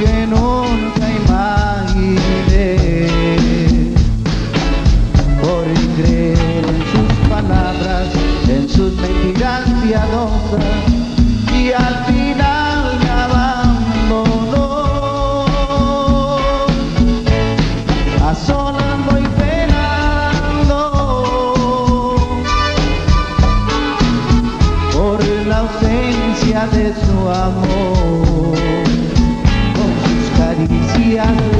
que nunca imaginé. Por creer en sus palabras, en sus mentiras piadosas y al final me abandonó. Asolando y penando por la ausencia de su amor.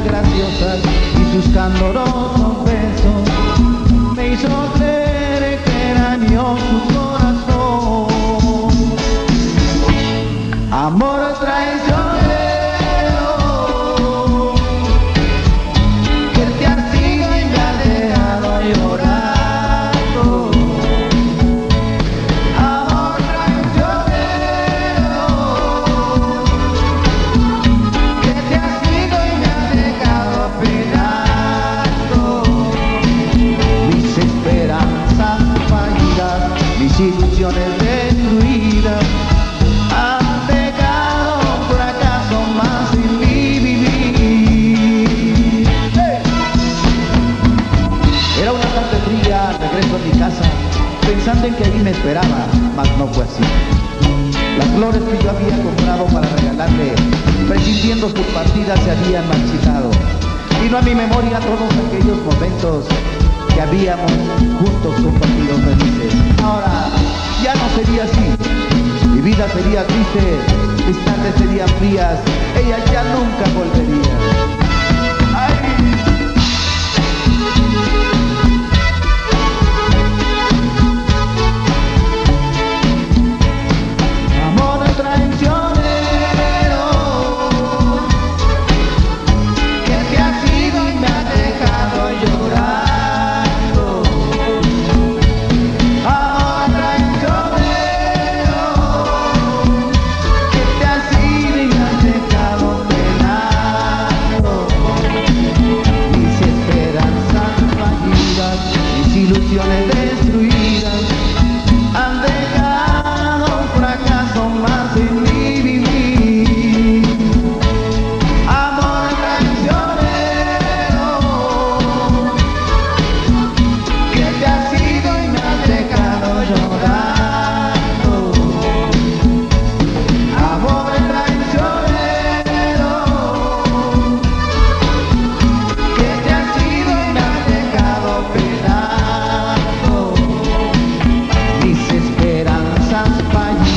Graciosas y sus candorosos pensando en que ahí me esperaba, mas no fue así. Las flores que yo había comprado para regalarle, presintiendo su partida, se habían marchitado. Vino a mi memoria todos aquellos momentos que habíamos juntos compartido felices. Ahora, ya no sería así. Mi vida sería triste, mis tardes serían frías, ella ya nunca volvería. Ilusiones destruidas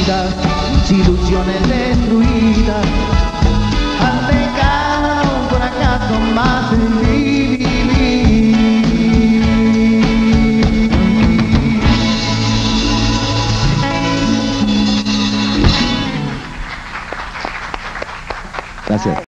mis ilusiones destruidas, han dejado un fracaso más en mi vivir. Gracias.